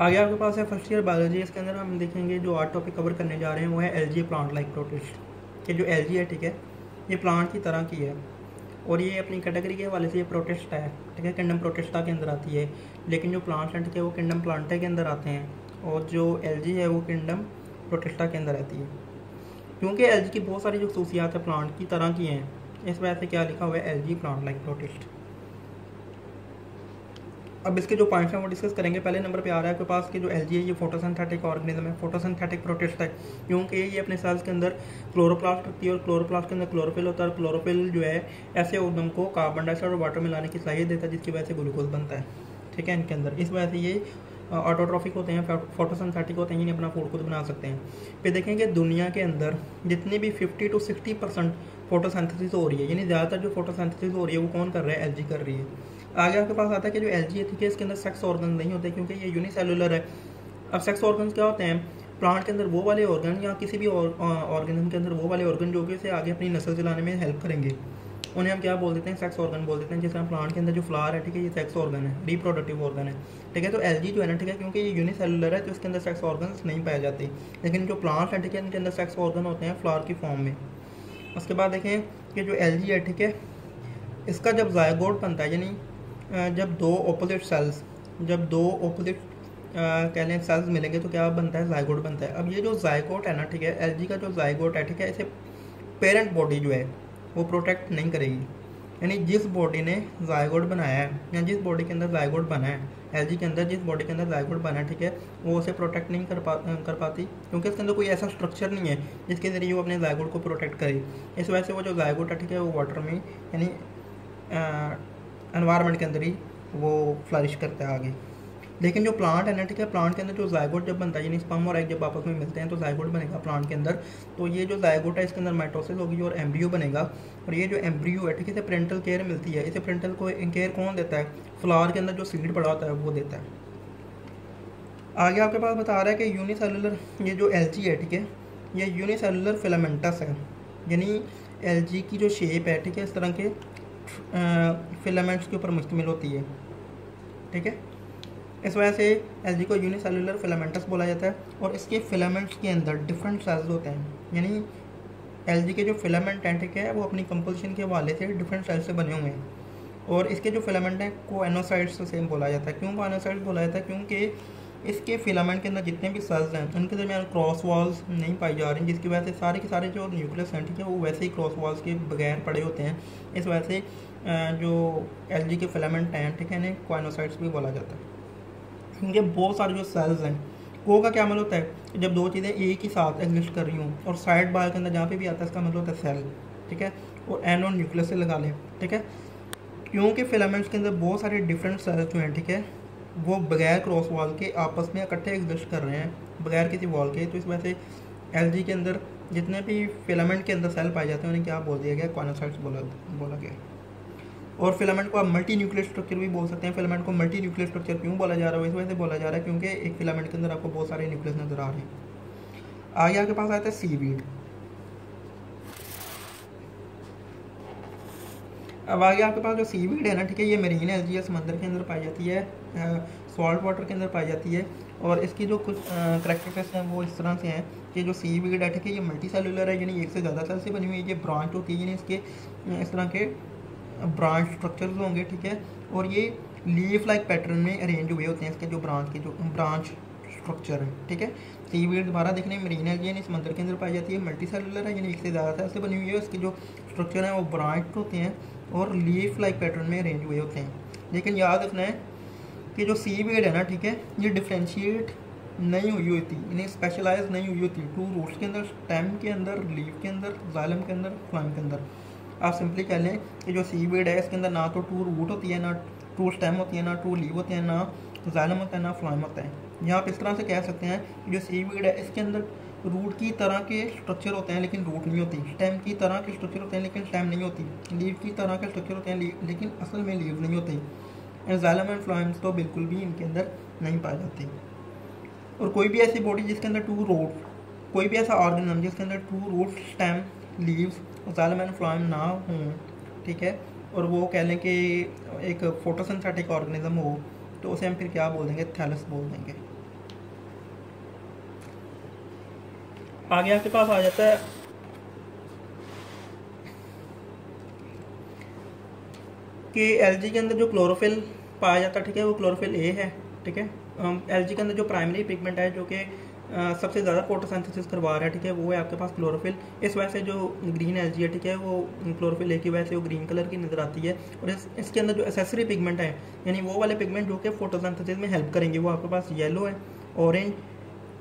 आगे आपके पास है फ़र्स्ट ईयर बायोलॉजी इसके अंदर हम देखेंगे जो आर्ट टॉपिक कवर करने जा रहे हैं, वो है एलजी प्लांट लाइक प्रोटेस्ट कि जो एलजी है, ठीक है, ये प्लांट की तरह की है. और ये अपनी कैटेगरी के हवाले से ये प्रोटेस्ट है, ठीक है किंडम प्रोटेस्टा के अंदर आती है. लेकिन जो प्लांट्स हैं ठीक है वो किंडम प्लांटा के अंदर आते हैं, और जो एल है, वो किंडम प्रोटेस्टा के अंदर आती है. क्योंकि एल की बहुत सारी जो खसूसियात है प्लांट की तरह की हैं, इस वजह से क्या लिखा हुआ है? एल प्लांट लाइक प्रोटेस्ट अब इसके जो पॉइंट्स हैं, वो डिस्कस करेंगे। पहले नंबर पे आ रहा है, आपके पास कि जो एल है, ये फोटोसिंथेटिक ऑर्गेनिज्म है। फोटोसिंथेटिक प्रोटेस्ट है। क्योंकि ये अपने सेल्स के अंदर क्लोरोप्लास्ट रखती है और क्लोरोप्लास्ट के अंदर क्लोरोफिल होता है और क्लोरोफिल जो है, ऐसे ऑर्गन को कार्बन डाइऑक्साइड और वाटर में लाने की सलाहियत देता है, जिसकी वजह से ग्लूकोज बनता है। ठीक है, इनके अंदर। इस वजह से ये ऑटोट्रॉफिक होते हैं फोटोसिंथेटिक होते हैं जिन्हें अपना फ़ूड खुद बना सकते हैं। फिर देखेंगे, दुनिया के अंदर जितनी भी 50 टू 60 परसेंट फोटोसिंथेसिस हो रही है, यानी ज़्यादातर जो फोटोसिंथेसिस हो रही है, वो कौन कर रहा है? एलजी कर रही है। आगे आपके पास आता है कि जो एल जी ठीक है, इसके अंदर सेक्स ऑर्गन नहीं होते क्योंकि ये यूनिसेलुलर है। अब सेक्स ऑर्गन क्या होते हैं? प्लांट के अंदर वो वाले ऑर्गन या किसी भी ऑर्गेनिज्म के अंदर वो वाले ऑर्गन जो कि इसे आगे अपनी नस्ल चलाने में हेल्प करेंगे। उन्हें हम क्या बोल देते हैं? सेक्स ऑर्गन बोल देते हैं, जिस तरह प्लांट के अंदर जो फ्लावर है, ठीक है, ये सेक्स ऑर्गन है रिप्रोडक्टिव ऑर्गन है। ठीक है तो एल जो है ना, ठीक है, क्योंकि ये यूनिसेलुलर है तो इसके अंदर सेक्स ऑर्गन नहीं पाए जाते। लेकिन जो प्लांट्स है, ठीक है, इनके अंदर सेक्स ऑर्गन होते हैं फ्लावर की फॉर्म में। उसके बाद देखें कि जो एलजी है, ठीक है, इसका जब जायगोट बनता है, यानी जब दो ओपोजिट सेल्स जब दो ओपोजिट कह लें सेल्स मिलेंगे तो क्या बनता है? जायगोट बनता है। अब ये जो जायगोट है ना, ठीक है एल का जो जायगोट है, ठीक है, इसे पेरेंट बॉडी जो है, वो प्रोटेक्ट नहीं करेगी। यानी जिस बॉडी ने जायगोट बनाया है, या जिस बॉडी के अंदर जायगोट बना है एल के अंदर, जिस बॉडी के अंदर जायगोट बना है, ठीक है, वो उसे प्रोटेक्ट नहीं कर पा कर पाती, क्योंकि इसके अंदर कोई ऐसा स्ट्रक्चर नहीं है, जिसके ज़रिए वो अपने जायगोट को प्रोटेक्ट करे। इस वजह से वो जो जायगोट है, ठीक है, वो वाटर में, यानी एनवायरनमेंट के अंदर ही वो फ्लरिश करता है आगे। लेकिन जो प्लांट है ना, ठीक है प्लांट के अंदर जो जायगोट जब बनता है, यानी स्पम और एग जब आपस में मिलते हैं तो जायगोट बनेगा प्लांट के अंदर। तो ये जो जायगोट है, इसके अंदर माइटोसिस होगी और एम्ब्रियो बनेगा। और ये जो एम्ब्रियो है, ठीक है, इसे प्रेंटल केयर मिलती है। इसे प्रेंटल को केयर कौन देता है? फ्लावर के अंदर जो सीड पड़ा होता है, वो देता है। आगे आपके पास बता रहा है कि यूनिसेलुलर ये जो एल है, ठीक है, ये यूनिसेलुलर फिलामेंटस है। यानी एल की जो शेप है, ठीक है, इस तरह के फिलामेंट्स के ऊपर मुश्तमिल होती है। ठीक है? इस वजह से एलजी को यूनिसेलुलर फिलामेंटस बोला जाता है और इसके फिलामेंट्स के अंदर डिफरेंट सेल्स होते हैं। यानी एलजी के जो फिलामेंट हैं, ठीक है, वो अपनी कंपोजिशन के हवाले से डिफरेंट सेल्स से बने हुए हैं। और इसके जो फिलामेंट हैं को एनोसाइड्स से बोला जाता है। क्यों को एनोसाइड्स बोला जाता है? क्योंकि इसके फिलामेंट के अंदर जितने भी सेल्स हैं, उनके दरमियान क्रॉस वॉल्स नहीं पाई जा रही, जिसकी वजह से सारे के सारे जो न्यूक्लियस हैं ठीक है, वो वैसे ही क्रॉस वॉल्स के बगैर पड़े होते हैं। इस वजह से जो एलजी के फिलामेंट हैं, ठीक है इन्हें क्वाइनोसाइड्स भी बोला जाता है। इनके बहुत सारे जो सेल्स हैं को का क्या मतलब होता है? जब दो चीज़ें एक ही साथ एग्जिस्ट कर रही हूँ, और साइड बार के अंदर जहाँ पे भी आता है, इसका मतलब होता है सेल ठीक है? और एन और न्यूक्लियस से लगा लें, ठीक है? क्योंकि फिलामेंट्स के अंदर बहुत सारे डिफरेंट सेल्स जो हैं, ठीक है? वो बगैर क्रॉस वॉल के आपस में इकट्ठे एग्जिस्ट कर रहे हैं, बगैर किसी वॉल के तो इस वजह से एलजी के अंदर जितने भी फिलामेंट के अंदर सेल पाए जाते हैं, उन्हें क्या बोल दिया गया? क्वानोसाइट्स बोला बोला गया। और फिलामेंट को आप मल्टी न्यूक्लियर स्ट्रक्चर भी बोल सकते हैं। फिलामेंट को मल्टी न्यूक्लियर स्ट्रक्चर क्यों बोला जा रहा है? इस वजह से बोला जा रहा है क्योंकि एक फिलामेंट के अंदर आपको बहुत सारे न्यूक्लियस नज़र आ रहे हैं। आगे आपके पास आता है सीवीड अब आगे आपके पास जो सीवीड है ना, ठीक है, ये मरीन है समंदर के अंदर पाई जाती है सॉल्ट वाटर के अंदर पाई जाती है और इसकी जो कुछ करेक्टरिस्टिक्स हैं वो इस तरह से हैं कि जो सी वीड है, ठीक है, ये मल्टी सेलुलर है, यानी एक से ज़्यादा सेल से बनी हुई है, ये ब्रांच होती है, यानी इसके इस तरह के ब्रांच स्ट्रक्चर्स होंगे, ठीक है, और ये लीफ लाइक पैटर्न में अरेंज हुए होते हैं इसके जो ब्रांच के जो ब्रांच स्ट्रक्चर है, ठीक है? सी वीड दोबारा देखने में मरीन है यानी समंदर के अंदर पाई जाती है मल्टी सेलुलर है, यानी एक से ज़्यादा सेल से बनी हुई है इसके जो स्ट्रक्चर हैं वो ब्रांच होते हैं और लीफ लाइक पैटर्न में अरेंज हुए होते हैं। लेकिन याद रखना है कि जो सी वीड है ना, ठीक है, ये डिफ्रेंशिएट नहीं हुई होती इन्हें स्पेशलाइज नहीं हुई होती। टू रूट्स के अंदर स्टेम के अंदर लीव के अंदर जालम के अंदर फ्लाइम के अंदर। आप सिंपली कह लें कि जो सी वीड है, इसके अंदर ना तो टू रूट होती है, ना टू स्टेम होती है, ना टू लीव होते हैं, ना जालम होता है, ना फ्लाइम होता है। यहाँ आप इस तरह से कह सकते हैं कि जो सी वीड है, इसके अंदर रूट की तरह के स्ट्रक्चर होते हैं, लेकिन रूट नहीं होती। स्टेम की तरह के स्ट्रक्चर होते हैं, लेकिन स्टेम नहीं होती। लीव की तरह के स्ट्रक्चर होते हैं लेकिन असल में लीव नहीं होती। एंजाइलम एंड फ्लाइम्स तो बिल्कुल भी इनके अंदर नहीं पाई जाती। और कोई भी ऐसी बॉडी जिसके अंदर टू रूट कोई भी ऐसा ऑर्गेनिज्म जिसके अंदर true root stem leaves xylem and phloem ना हों, ठीक है? और वो कह लें कि एक फोटोसिंथेटिक ऑर्गेनिज्म हो तो उसे हम फिर क्या बोल देंगे? थैलस बोल देंगे। आगे आपके पास आ जाता है। कि एलजी के अंदर जो क्लोरोफिल पाया जाता है ठीक है वो क्लोरोफिल ए है ठीक है। एलजी के अंदर जो प्राइमरी पिगमेंट है जो कि सबसे ज़्यादा फोटोसिंथेसिस करवा रहा है ठीक है वो है आपके पास क्लोरोफिल इस वजह से जो ग्रीन एलजी है ठीक है वो क्लोरोफिल ए की वजह से वो ग्रीन कलर की नज़र आती है। और इस, इसके अंदर जो एसेसरी पिगमेंट है यानी वो वाले पिगमेंट जो कि फोटोसिंथेसिस में हेल्प करेंगे वो आपके पास येलो है orange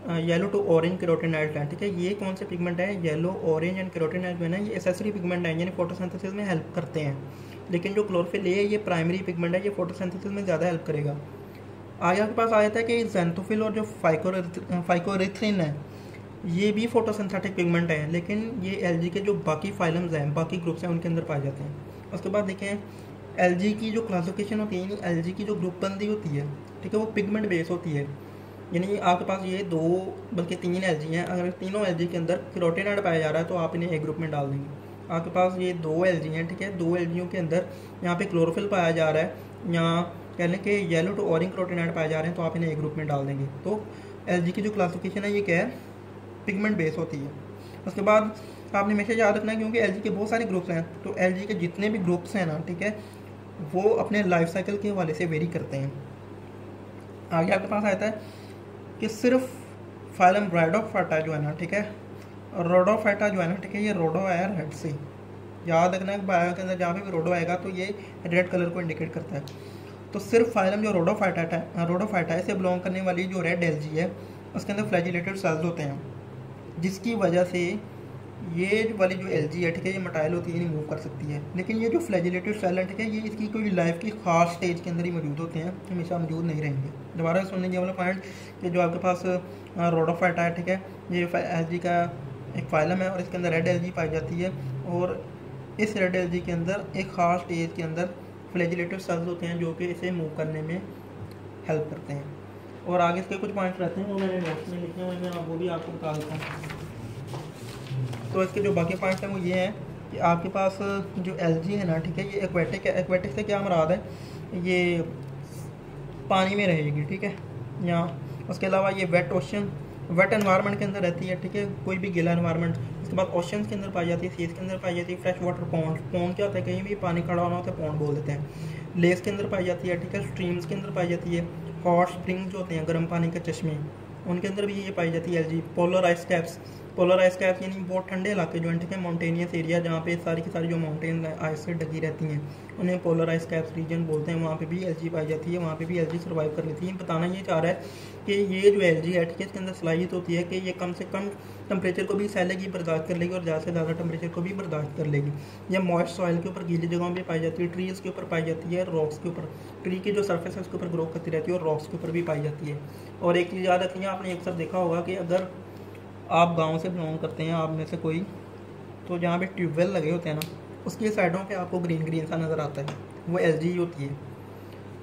yellow to orange carotenoid है, ठीक है? ये कौन से पिगमेंट है? येलो ऑरेंज एंड कैरोटिनाइड जो है ये एसेसरी पिगमेंट है, यानी फोटोसिंथेसिस में हेल्प करते हैं। लेकिन जो क्लोरोफिल है, ये प्राइमरी पिगमेंट है, ये फोटोसिंथेसिस में ज़्यादा हेल्प करेगा। आगे आपके पास आ जाता है कि जेंथोफिल और जो फाइकोरिथ्रिन है, ये भी फोटोसिंथेटिक पिगमेंट है, लेकिन ये एल के जो बाकी फाइलम्स हैं, बाकी ग्रुप्स हैं, उनके अंदर पाए जाते हैं। उसके बाद देखें एल की जो क्लासिफिकेशन होती है, यानी एल की जो ग्रुप बंदी होती है, ठीक है, वो पिगमेंट बेस होती है। यानी आपके पास ये दो, बल्कि तीन एल हैं। अगर तीनों एलजी के अंदर क्रोटेनाइड पाया जा रहा है तो आप इन्हें एक ग्रुप में डाल देंगे। आपके पास ये दो एलजी हैं, ठीक है? दो एलजीओ के अंदर यहाँ पे क्लोरोफिल पाया जा रहा है। या कह लें कि येलो टू ऑरेंज क्रोटेनाइड पाए जा रहे हैं तो आप इन्हें एक ग्रुप में डाल देंगे। तो एल की जो क्लासिफिकेशन है, ये क्या है? पिगमेंट बेस होती है। उसके बाद आपने हमेशा याद रखना है, क्योंकि एल के बहुत सारे ग्रुप्स हैं तो एल के जितने भी ग्रुप्स हैं ना, ठीक है? वो अपने लाइफ साइकिल के हवाले से वेरी करते हैं। आगे आपके पास आता है कि सिर्फ़ फाइलम ब्राइडोफाटा जो है ना, ठीक है? रोडोफाटा जो है ना, ठीक है, ये रोडो आया रेड से। याद रखना बायो के अंदर, जहाँ भी रोडो आएगा तो ये रेड कलर को इंडिकेट करता है। तो सिर्फ़ फाइलम जो रोडोफाइटा है रोडोफाइटा से बिलोंग करने वाली जो रेड एल है, उसके अंदर फ्लैजिलेटेड सेल्स होते हैं, जिसकी वजह से ये वाली जो एल है ठीक है ये मटाइल होती है मूव कर सकती है। लेकिन ये जो फ्लैजिलेटेड सेल है ठीक है ये इसकी कोई लाइफ की खास स्टेज के अंदर ही मौजूद होते हैं, हमेशा मौजूद नहीं रहेंगे। दोबारा सुनने के वाला पॉइंट कि जो आपके पास रोड रोडोफाइटा है ठीक है, ये एल का एक फाइलम है और इसके अंदर रेड एल पाई जाती है और इस रेड एल के अंदर एक ख़ास स्टेज के अंदर फ्लैजिलेटिव सेल्स होते हैं, जो कि इसे मूव करने में हेल्प करते हैं। और आगे इसके कुछ पॉइंट्स रहते हैं, वो मैंने नोट्स में लिखे हुए हैं, वो भी आपको बता देता हूँ। तो इसके जो बाकी पॉइंट्स हैं वो ये हैं कि आपके पास जो एलजी है ना, ठीक है, ये एक्वेटिक है। एक्वेटिक से क्या मराद है? ये पानी में रहेगी, ठीक है? यहाँ उसके अलावा ये वेट ओशन वेट इन्वायरमेंट के अंदर रहती है, ठीक है? कोई भी गिला इन्वायरमेंट उसके बाद ओशन के अंदर पाई जाती है सीज के अंदर पाई जाती है फ्रेश वाटर पौंड पौंड क्या होता है? कहीं भी पानी खड़ा होना होता है पौंड बोल देते हैं। लेस के अंदर पाई जाती है, ठीक है? स्ट्रीम्स के अंदर पाई जाती है। हॉट स्प्रिंग जो होते हैं, गर्म पानी के चश्मे, उनके अंदर भी ये पाई जाती है algae polar ice polar ice caps यानी बहुत ठंडे इलाके जो हैं है माउंटेनियस एरिया जहाँ पे सारी की सारी जो माउंटेन आइस से ढकी रहती हैं। उन्हें पोलर आइस कैप्स रीजन बोलते हैं, वहाँ पे भी एलजी पाई जाती है, वहाँ पे भी एल सर्वाइव कर लेती है। बताना ये चाह रहा है कि ये जो एलजी है, ठीक है, इसके अंदर सलाहियत होती है कि ये कम से कम टेम्परेचर को भी सहलेगी बर्दाश्त कर लेगी और ज़्यादा से ज़्यादा टेम्परेचर को भी बर्दाश्त कर लेगी। ये मॉइस्ट सॉइल के ऊपर, गीली जगहों पर पाई जाती है ट्रीज़ के ऊपर पाई जाती है रॉक्स के ऊपर। ट्री की जो सर्फेस है, उसके ऊपर ग्रो करती रहती है और रॉक्स के ऊपर भी पाई जाती है। और एक चीज़ याद रखिए आपने अक्सर देखा होगा कि अगर आप गाँव से बिलोंग करते हैं, आप में से कोई तो जहाँ पे ट्यूबवेल लगे होते हैं ना, उसकी साइडों पे आपको ग्रीन ग्रीन सा नज़र आता है, वो एल ही होती है।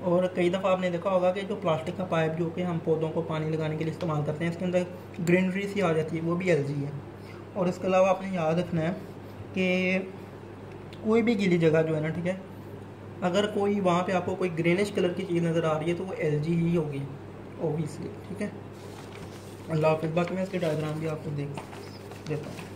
और कई दफ़ा आपने देखा होगा कि जो प्लास्टिक का पाइप जो कि हम पौधों को पानी लगाने के लिए इस्तेमाल करते हैं, इसके अंदर ग्रीनरी सी आ जाती है, वो भी एलजी है। और इसके अलावा आपने याद रखना है कि कोई भी गीली जगह जो है ना, ठीक है, अगर कोई वहाँ पे आपको कोई ग्रीनिश कलर की चीज़ नज़र आ रही है तो वो एलजी ही होगी ओबियसली ठीक है। अल्लाह हाफि बाकी मैं इसके डायग्राम भी आपको देख देता हूँ।